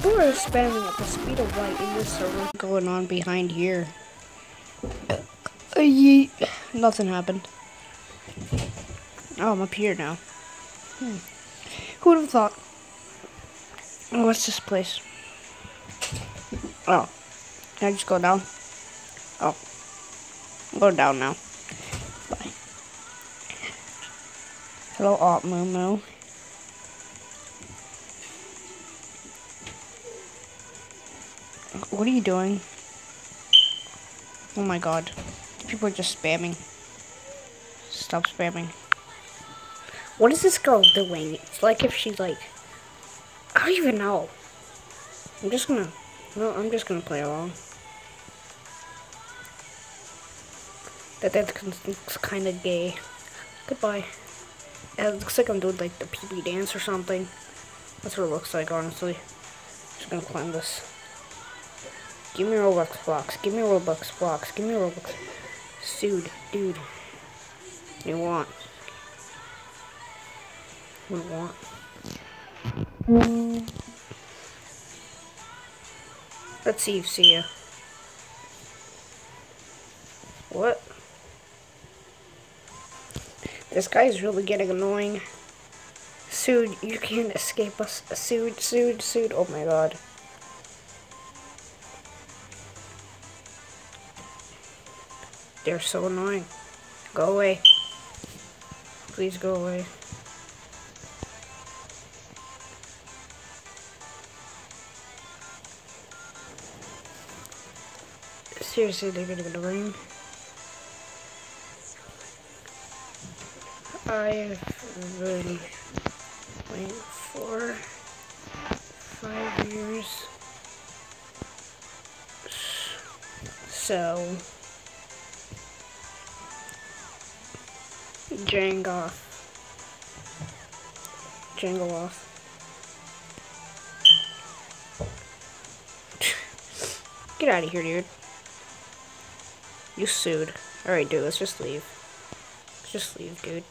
People are spamming at the speed of light in this server. Going on behind here. Uh. Nothing happened. Oh, I'm up here now. Hmm. Who would have thought? Oh, what's this place? Oh. Can I just go down? Oh. I'm going down now. Bye. Hello, Aunt Moo Moo. What are you doing? Oh my god. People are just spamming. Stop spamming. What is this girl doing? It's like if she's like... I don't even know. I'm just gonna... No, I'm just gonna play along. That that's kind of gay. Goodbye. It looks like I'm doing like the PB dance or something. That's what it looks like, honestly. Just gonna climb this. Give me Robux blocks. Give me Robux blocks. Give me Robux. Dude, dude. You want? What want? Let's see if see ya. What? This guy's really getting annoying. Sued, you can't escape us. Sued, sued, sued. Oh my god. They're so annoying. Go away. Please go away. Seriously, they're gonna go to rain. I've been waiting for five years. So, Jang off. Jangle off. Get out of here, dude. You sued. Alright, dude, let's just leave. Let's just leave, dude.